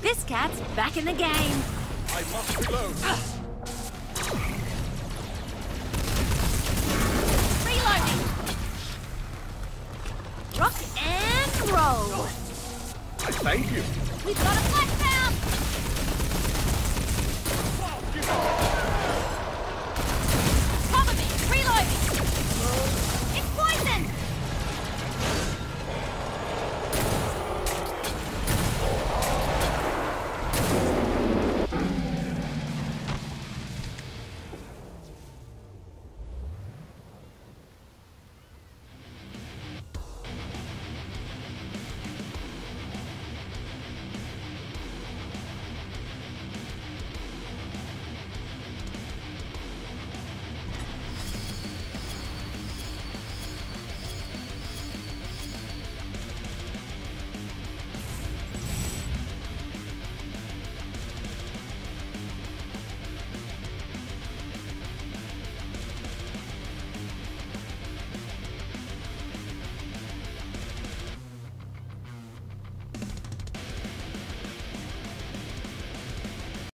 This cat's back in the game. I must reload. Uh. Reloading. Rock and roll. I thank you. We've got a